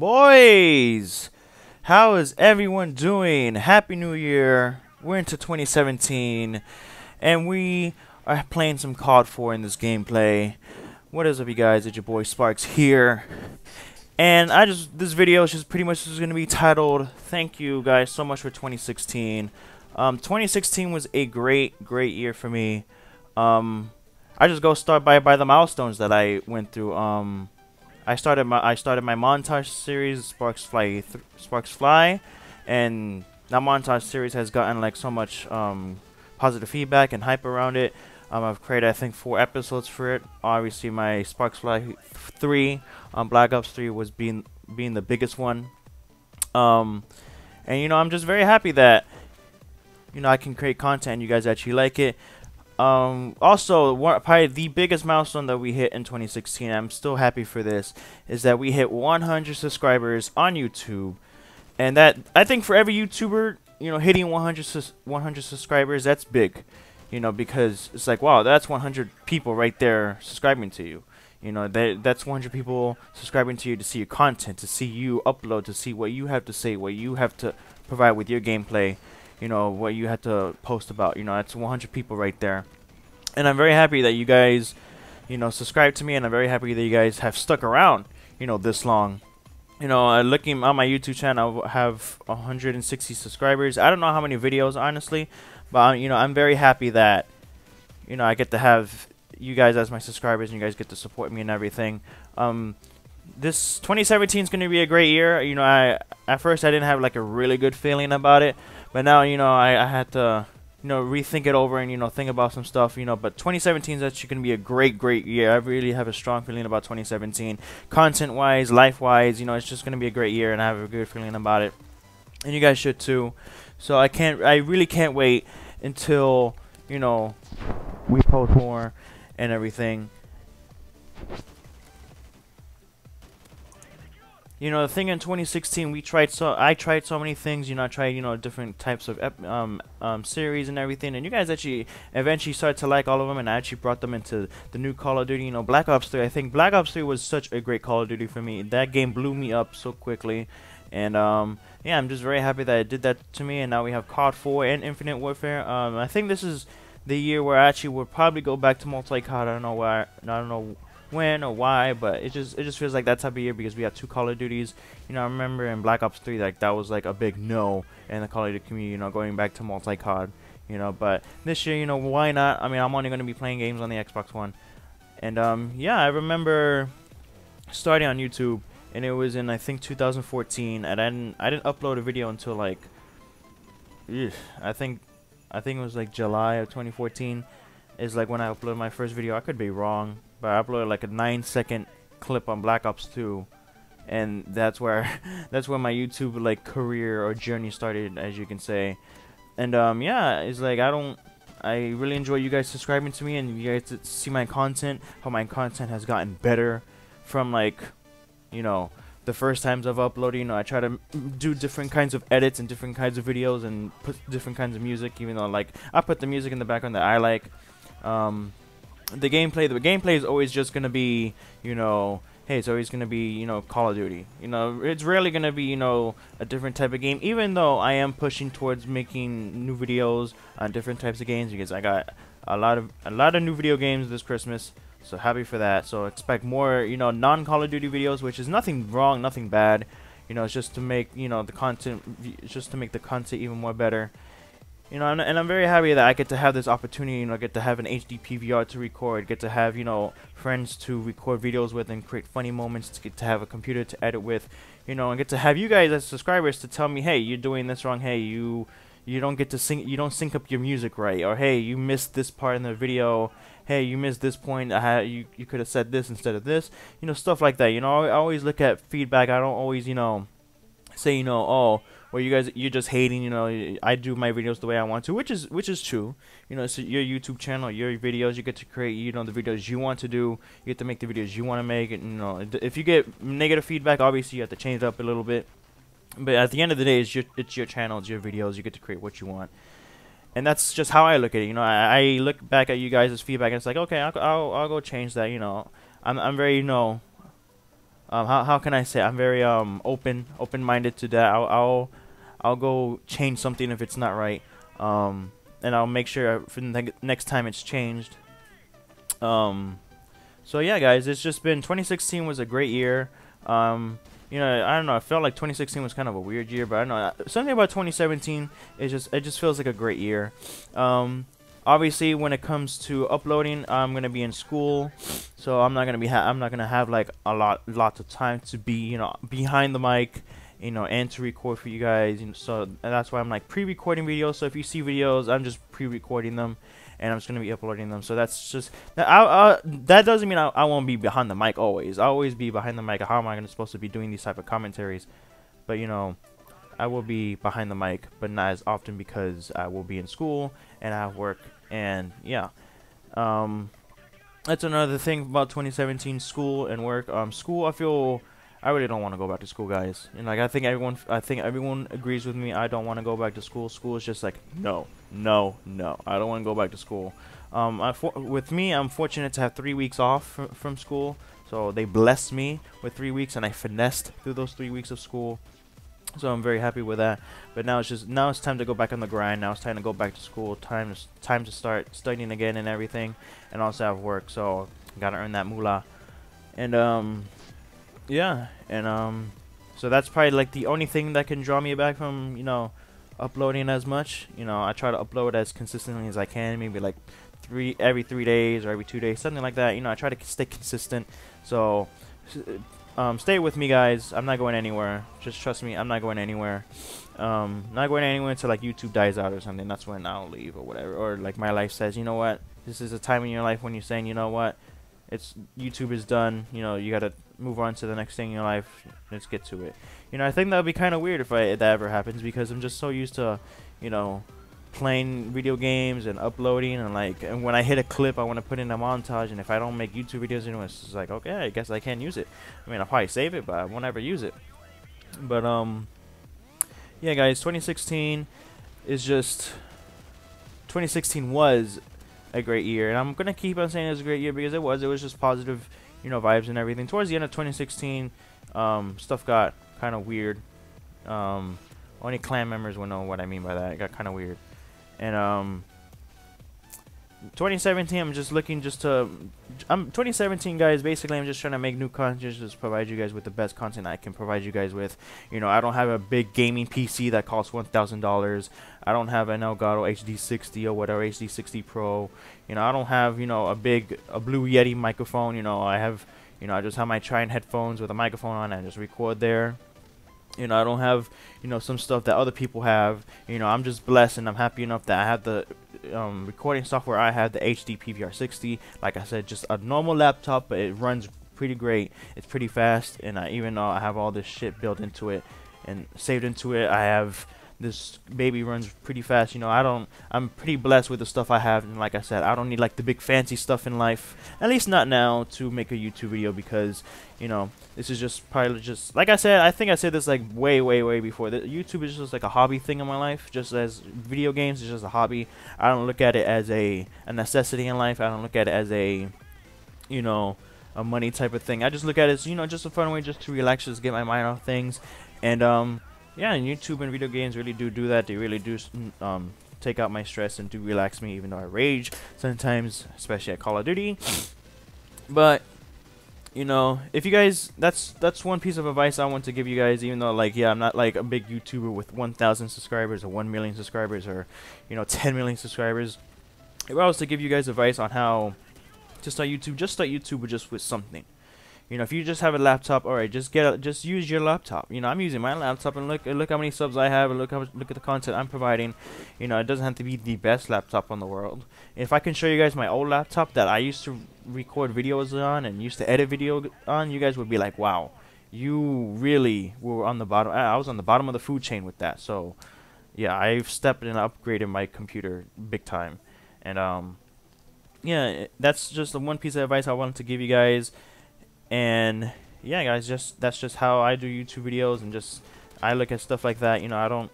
Boys, how is everyone doing? Happy New Year. We're into 2017 and we are playing some COD 4 in this gameplay. What is up you guys? It's your boy Sparkz here. And I just this video is just pretty much just going to be titled Thank you guys so much for 2016. Um 2016 was a great great year for me. Um I just go start by by the milestones that I went through. Um I started my I started my montage series Sparks Fly Sparks Fly, and that montage series has gotten like so much um, positive feedback and hype around it. Um, I've created I think four episodes for it. Obviously, my Sparks Fly three, um, Black Ops three was being being the biggest one. Um, and you know I'm just very happy that you know I can create content. You guys actually like it. Um, also, one, probably the biggest milestone that we hit in 2016, I'm still happy for this, is that we hit 100 subscribers on YouTube. And that, I think for every YouTuber, you know, hitting 100, 100 subscribers, that's big. You know, because it's like, wow, that's 100 people right there subscribing to you. You know, that that's 100 people subscribing to you to see your content, to see you upload, to see what you have to say, what you have to provide with your gameplay you know, what you had to post about. You know, that's 100 people right there. And I'm very happy that you guys, you know, subscribe to me, and I'm very happy that you guys have stuck around, you know, this long. You know, uh, looking on my YouTube channel, I have 160 subscribers. I don't know how many videos, honestly, but, you know, I'm very happy that, you know, I get to have you guys as my subscribers, and you guys get to support me and everything. Um, this 2017 is going to be a great year. You know, I at first I didn't have like a really good feeling about it, but now, you know, I, I had to, you know, rethink it over and, you know, think about some stuff, you know. But 2017 is actually going to be a great, great year. I really have a strong feeling about 2017. Content-wise, life-wise, you know, it's just going to be a great year, and I have a good feeling about it. And you guys should too. So I can't, I really can't wait until, you know, we post more and everything. You know the thing in 2016 we tried so I tried so many things you know I tried you know different types of um, um, series and everything and you guys actually eventually started to like all of them and I actually brought them into the new Call of Duty you know Black Ops 3 I think Black Ops 3 was such a great Call of Duty for me. That game blew me up so quickly and um, yeah I'm just very happy that it did that to me and now we have COD 4 and Infinite Warfare. Um, I think this is the year where I actually will probably go back to multi-COD. I don't know why I don't know when or why, but it just it just feels like that type of year because we have two Call of Duties. You know, I remember in Black Ops 3 like that was like a big no in the Call of Duty community. You know, going back to multi COD. You know, but this year, you know, why not? I mean, I'm only going to be playing games on the Xbox One, and um, yeah, I remember starting on YouTube, and it was in I think 2014, and I didn't I didn't upload a video until like, I think I think it was like July of 2014 is like when I uploaded my first video. I could be wrong, but I uploaded like a nine second clip on Black Ops 2 and that's where that's where my YouTube like career or journey started as you can say. And um yeah it's like I don't I really enjoy you guys subscribing to me and you guys see my content how my content has gotten better from like you know the first times I've uploaded you know I try to do different kinds of edits and different kinds of videos and put different kinds of music even though like I put the music in the background that I like. Um the gameplay the gameplay is always just gonna be you know hey it's always gonna be you know Call of Duty. You know it's rarely gonna be you know a different type of game. Even though I am pushing towards making new videos on different types of games because I got a lot of a lot of new video games this Christmas. So happy for that. So expect more you know non Call of Duty videos which is nothing wrong nothing bad. You know it's just to make you know the content just to make the content even more better you know, and, and, I'm very happy that I get to have this opportunity, you know, get to have an HD PVR to record, get to have, you know, friends to record videos with and create funny moments, to get to have a computer to edit with, you know, and get to have you guys as subscribers to tell me, hey, you're doing this wrong, hey, you you don't get to sync, you don't sync up your music right, or hey, you missed this part in the video, hey, you missed this point, I you, you could have said this instead of this, you know, stuff like that, you know, I always look at feedback, I don't always, you know, say, you know, oh, where you guys you're just hating. You know, I do my videos the way I want to, which is which is true. You know, it's your YouTube channel, your videos. You get to create. You know, the videos you want to do. You get to make the videos you want to make. And you know, if you get negative feedback, obviously you have to change it up a little bit. But at the end of the day, it's your it's your channel, it's your videos. You get to create what you want. And that's just how I look at it. You know, I, I look back at you guys' feedback and it's like, okay, I'll, I'll, I'll go change that. You know, I'm I'm very you know um, how how can I say? I'm very um open open minded to that. I'll, I'll I'll go change something if it's not right. Um, and I'll make sure for the next time it's changed. Um, so yeah, guys, it's just been 2016 was a great year. Um, you know, I don't know. I felt like 2016 was kind of a weird year, but I don't know something about 2017. It just it just feels like a great year. Um, obviously, when it comes to uploading, I'm gonna be in school, so I'm not gonna be I'm not gonna have like a lot lots of time to be you know behind the mic you know, and to record for you guys. You know, so that's why I'm like pre-recording videos. So if you see videos, I'm just pre-recording them, and I'm just gonna be uploading them. So that's just that. I, I, that doesn't mean I, I won't be behind the mic always. I always be behind the mic. How am I gonna supposed to be doing these type of commentaries? But you know, I will be behind the mic, but not as often because I will be in school and I have work. And yeah, um, that's another thing about 2017 school and work. Um, school, I feel I really don't want to go back to school, guys. And like I think everyone, I think everyone agrees with me. I don't want to go back to school. School is just like no, no, no. I don't want to go back to school. Um, I with me, I'm fortunate to have three weeks off fr from school. So they blessed me with three weeks, and I finessed through those three weeks of school. So I'm very happy with that. But now it's just now it's time to go back on the grind. Now it's time to go back to school. Time to time to start studying again and everything, and also have work. So gotta earn that moolah. And um, yeah, and um, so that's probably like the only thing that can draw me back from you know uploading as much. You know, I try to upload as consistently as I can, maybe like three every three days or every two days, something like that. You know, I try to stay consistent. So, um, stay with me, guys. I'm not going anywhere. Just trust me, I'm not going anywhere. Um, not going anywhere until like YouTube dies out or something. That's when I'll leave or whatever. Or like my life says, you know what? This is a time in your life when you're saying, you know what? It's YouTube is done. You know, you gotta move on to the next thing in your life. Let's get to it. You know, I think that would be kind of weird if I if that ever happens because I'm just so used to, you know, playing video games and uploading and like and when I hit a clip I want to put in a montage and if I don't make YouTube videos anyway it's just like okay I guess I can't use it I mean I'll probably save it but I won't ever use it but um yeah guys 2016 is just 2016 was a great year and I'm gonna keep on saying it was a great year because it was it was just positive you know, vibes and everything. Towards the end of 2016, um, stuff got kind of weird. Um, only clan members will know what I mean by that. It got kind of weird. And um, 2017, I'm just looking just to. I'm 2017, guys. Basically, I'm just trying to make new content, just provide you guys with the best content I can provide you guys with. You know, I don't have a big gaming PC that costs one thousand dollars. I don't have an Elgato HD60 or whatever HD60 Pro. You know, I don't have you know a big a Blue Yeti microphone. You know, I have you know I just have my Trident headphones with a microphone on. and just record there. You know, I don't have, you know, some stuff that other people have. You know, I'm just blessed and I'm happy enough that I have the um, recording software. I have the HD PVR 60. Like I said, just a normal laptop, but it runs pretty great. It's pretty fast, and I, even though I have all this shit built into it and saved into it, I have this baby runs pretty fast. You know, I don't. I'm pretty blessed with the stuff I have, and like I said, I don't need like the big fancy stuff in life. At least not now to make a YouTube video because, you know, this is just probably just like I said. I think I said this like way, way, way before. YouTube is just like a hobby thing in my life. Just as video games is just a hobby. I don't look at it as a a necessity in life. I don't look at it as a, you know, a money type of thing. I just look at it as you know just a fun way just to relax, just get my mind off things, and um yeah, and YouTube and video games really do do that. They really do um, take out my stress and do relax me, even though I rage sometimes, especially at Call of Duty. But you know, if you guys, that's that's one piece of advice I want to give you guys. Even though, like, yeah, I'm not like a big YouTuber with 1,000 subscribers or 1 million subscribers or you know 10 million subscribers. If I was to give you guys advice on how to start YouTube, just start YouTube with just with something. You know, if you just have a laptop, all right, just get a, just use your laptop. You know, I'm using my laptop and look look how many subs I have and look how look at the content I'm providing. You know, it doesn't have to be the best laptop in the world. If I can show you guys my old laptop that I used to record videos on and used to edit video on, you guys would be like, "Wow, you really were on the bottom." I was on the bottom of the food chain with that. So, yeah, I've stepped and upgraded my computer big time. And um yeah, that's just the one piece of advice I wanted to give you guys and yeah guys just that's just how I do YouTube videos and just I look at stuff like that you know I don't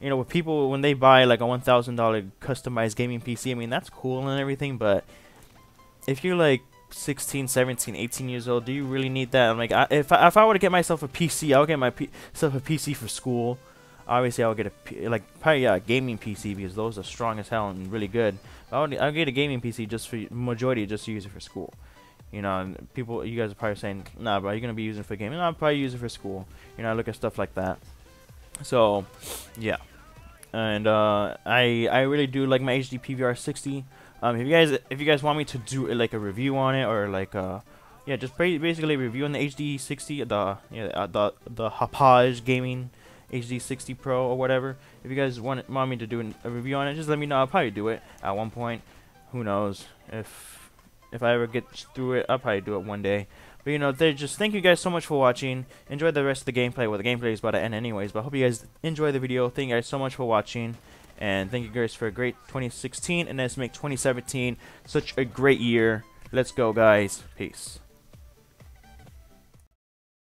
you know with people when they buy like a $1,000 customized gaming PC I mean that's cool and everything but if you're like 16, 17, 18 years old. Do you really need that? I'm like, I, if I, if I were to get myself a PC, I'll get myself a PC for school. Obviously, I'll get a like probably yeah, a gaming PC because those are strong as hell and really good. I'll, I'll get a gaming PC just for majority just to use it for school. You know, and people, you guys are probably saying, nah, bro, you're gonna be using it for gaming. No, I'll probably use it for school. You know, I look at stuff like that. So, yeah. And uh, I I really do like my HD PVR 60. Um, if you guys if you guys want me to do like a review on it or like uh, yeah, just basically review on the HD 60, the yeah, uh, the the Hauppauge gaming HD 60 Pro or whatever. If you guys want want me to do a review on it, just let me know. I'll probably do it at one point. Who knows if if I ever get through it, I'll probably do it one day. But you know, they just thank you guys so much for watching. Enjoy the rest of the gameplay. Well, the gameplay is about to end anyways, but I hope you guys enjoy the video. Thank you guys so much for watching. And thank you guys for a great 2016 and let's make 2017 such a great year. Let's go, guys. Peace.